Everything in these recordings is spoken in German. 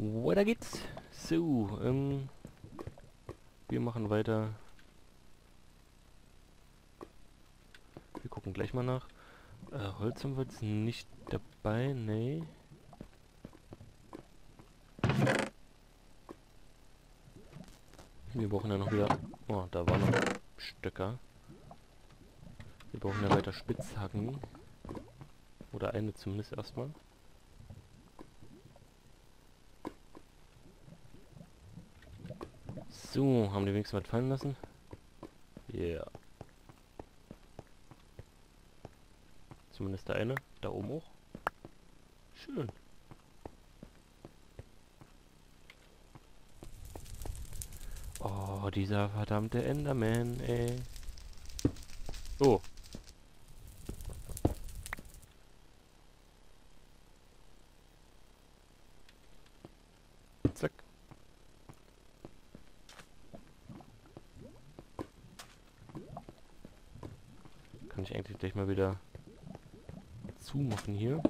Weiter geht's. So, ähm, wir machen weiter. Wir gucken gleich mal nach. Äh, Holz haben wir jetzt nicht dabei, nee. Wir brauchen ja noch wieder... Oh, da war noch Stöcker. Wir brauchen ja weiter Spitzhacken. Oder eine zumindest erstmal. So, haben die wenigstens was fallen lassen? Ja. Yeah. Zumindest der eine. Da oben auch. Schön. Oh, dieser verdammte Enderman, ey. Oh. Zack. Kann ich eigentlich gleich mal wieder zumachen hier.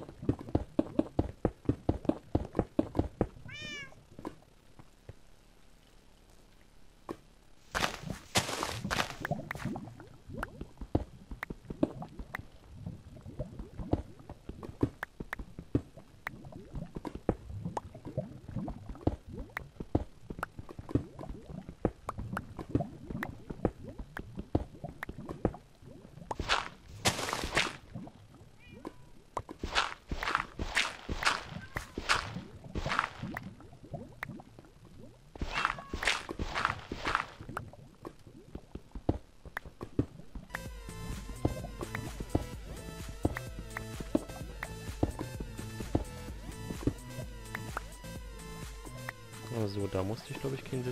Also da musste ich glaube ich keinen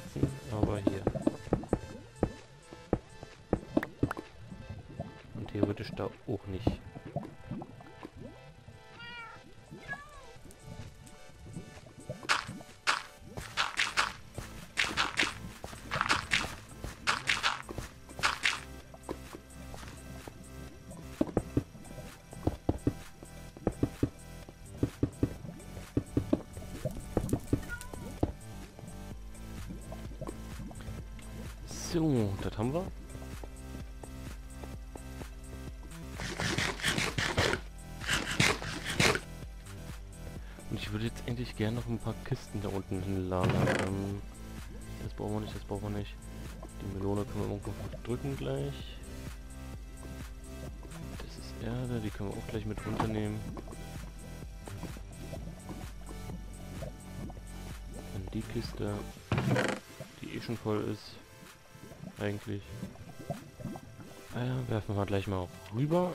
aber hier. Und theoretisch da auch nicht. So, das haben wir. Und ich würde jetzt endlich gerne noch ein paar Kisten da unten hinlagern. Ähm, das brauchen wir nicht, das brauchen wir nicht. Die Melone können wir irgendwo drücken gleich. Das ist Erde, die können wir auch gleich mit runternehmen. Dann die Kiste, die eh schon voll ist eigentlich. Ah werfen wir gleich mal rüber.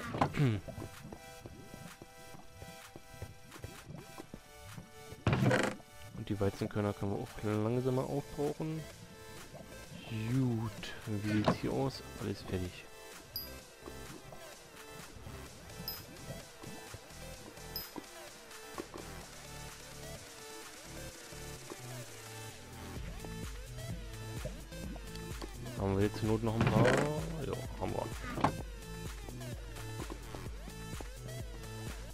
Und die Weizenkörner können wir auch langsamer aufbrauchen. Gut, wie sieht es hier aus? Alles fertig. Jetzt zur Not noch ein paar? Ja, haben wir.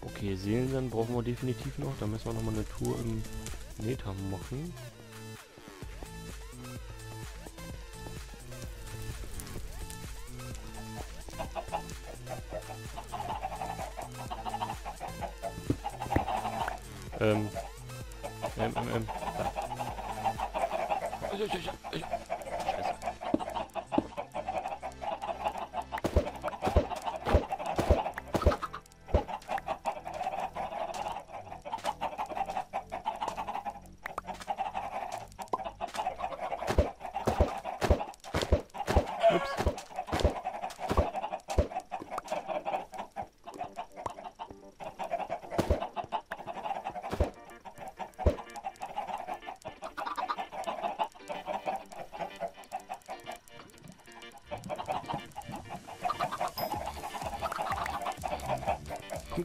Okay, Seelen brauchen wir definitiv noch. Da müssen wir nochmal eine Tour im Neta machen. Ähm. Ähm, ähm, ähm. Da.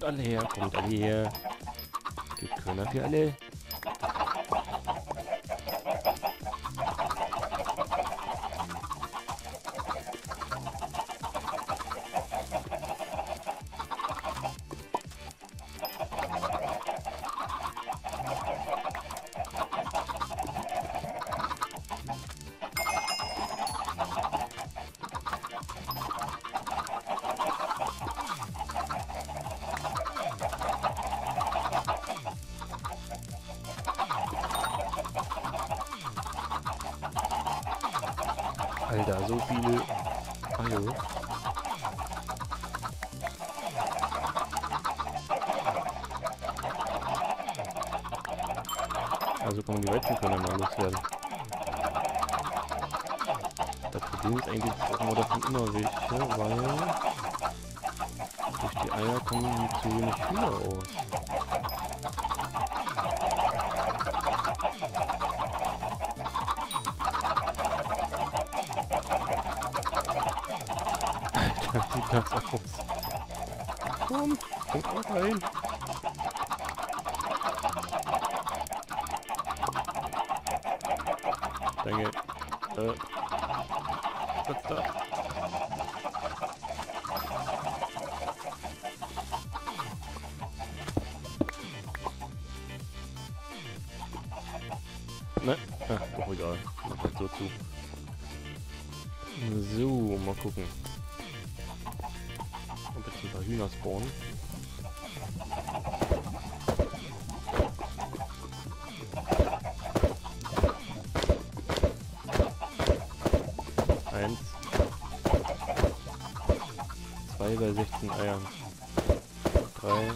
Kommt alle her, kommt alle her. Gibt Körner für alle. So viele Ajo. Also kann man die Weizenkörner mal loswerden. Das Problem ist eigentlich, dass man davon immer welche, weil durch die Eier kommen zu wenig Hühner aus. Das aus. Komm, komm auch rein. Danke. Äh. Was da? Ne? Ah, doch egal. Mach halt so zu. So, mal gucken. Hühner spawnen. Eins. Zwei bei 16 Eiern. Drei.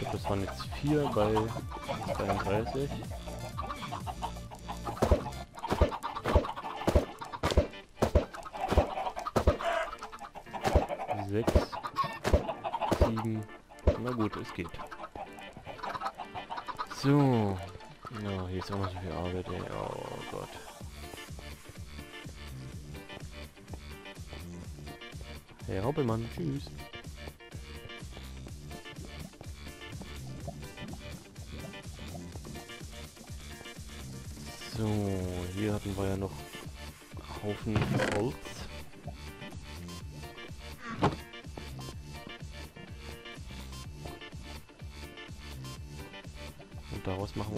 Ich das waren jetzt vier bei 32. Sechs, sieben, na gut, es geht. So, ja, hier ist auch noch so viel Arbeit, ey. Oh Gott. Herr Hoppelmann, tschüss. So, hier hatten wir ja noch Haufen Holz.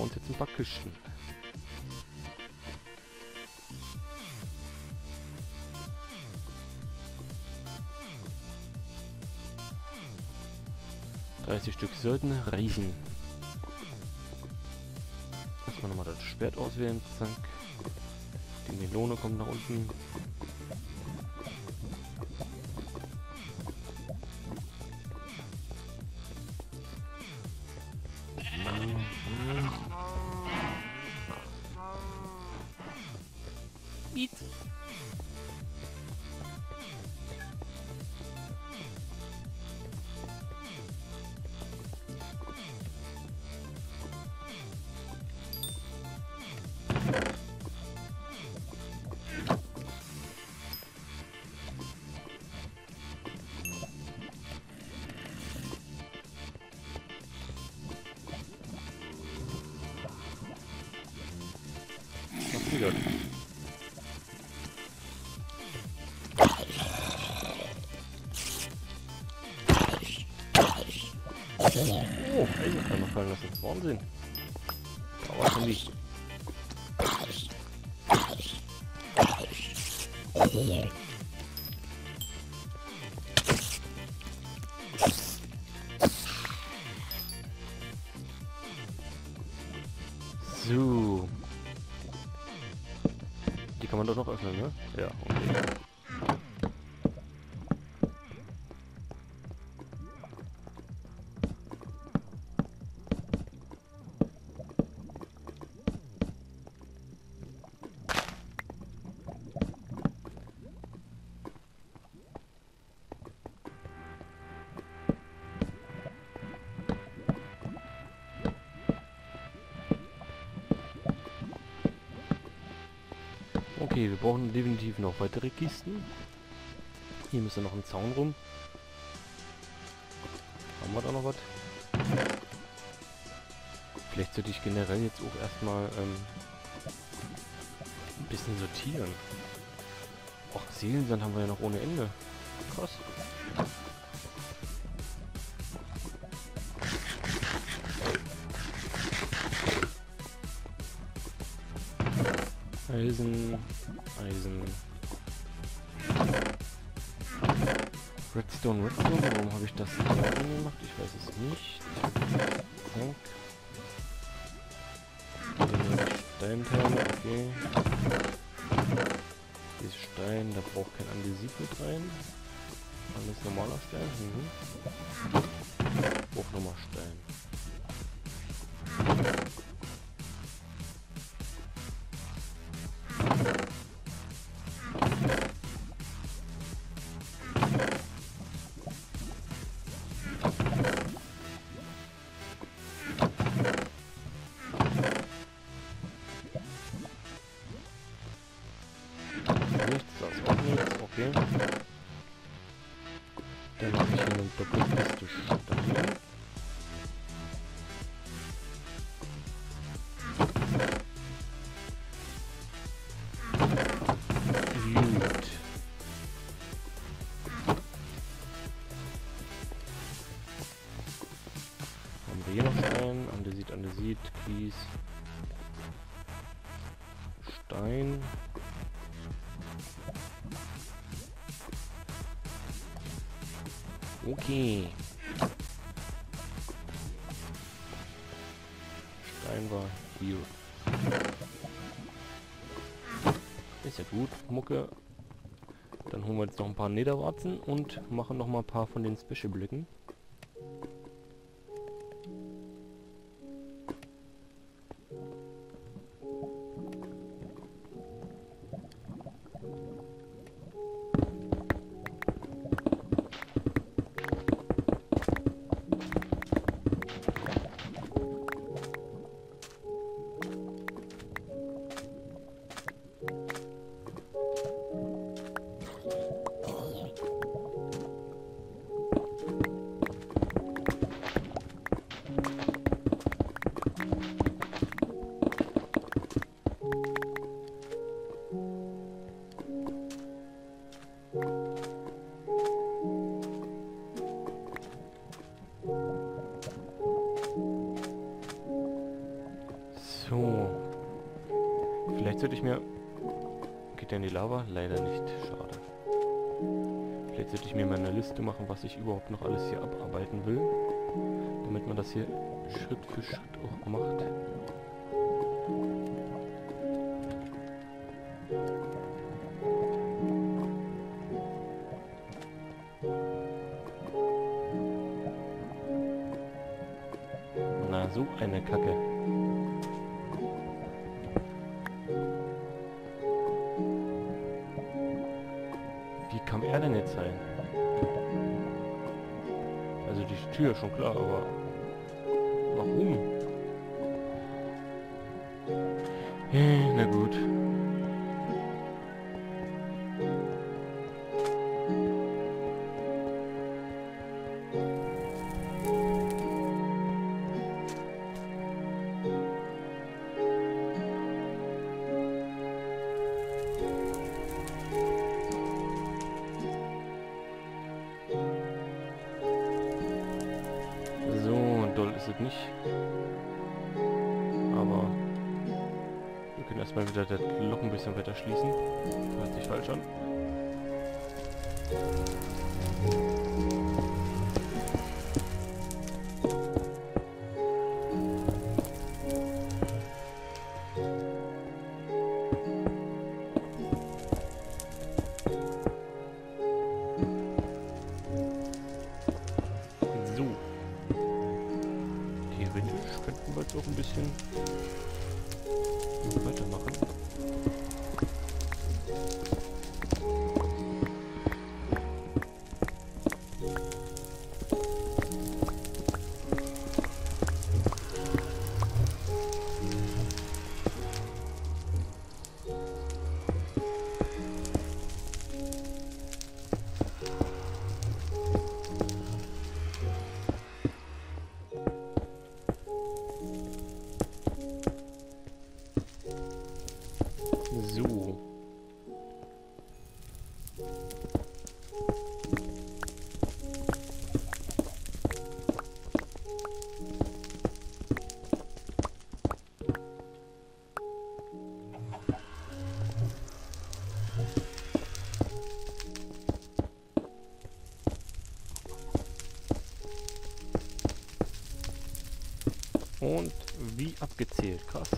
Uns jetzt ein paar Kisten. Dreißig Stück sollten reichen. Erstmal nochmal das Schwert auswählen. Zack. Die Melone kommt nach unten. Oh, Eisen kann noch fallen lassen. Wahnsinn. Aber schon nicht. So. Die kann man doch noch öffnen, ne? Ja, okay. Wir brauchen definitiv noch weitere Kisten. Hier müsste noch ein Zaun rum. Haben wir da noch was? Vielleicht sollte ich generell jetzt auch erstmal ähm, ein bisschen sortieren. Och, Seelensand haben wir ja noch ohne Ende. Redstone, warum habe ich das da gemacht? Ich weiß es nicht. Zack. Steinteile, okay. Dieses Stein, da braucht kein Andesit mit rein. Alles normaler Stein. Mhm. Braucht nochmal Stein. Andesit, Kies, Stein. Okay. Stein war hier. Ist ja gut, Mucke. Dann holen wir jetzt noch ein paar Nederwarzen und machen noch mal ein paar von den Special-Blöcken. Lava? Leider nicht. Schade. Vielleicht sollte ich mir mal eine Liste machen, was ich überhaupt noch alles hier abarbeiten will. Damit man das hier Schritt für Schritt auch macht. Er denn jetzt sein? Also die Tür schon klar, aber warum? Äh, na gut. Nicht. Aber wir können erstmal wieder das Loch ein bisschen weiter schließen. Hört sich falsch an. watching. Und wie abgezählt. Krass.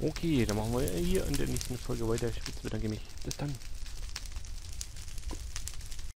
Okay, dann machen wir hier in der nächsten Folge weiter. Ich bedanke mich. Bis dann.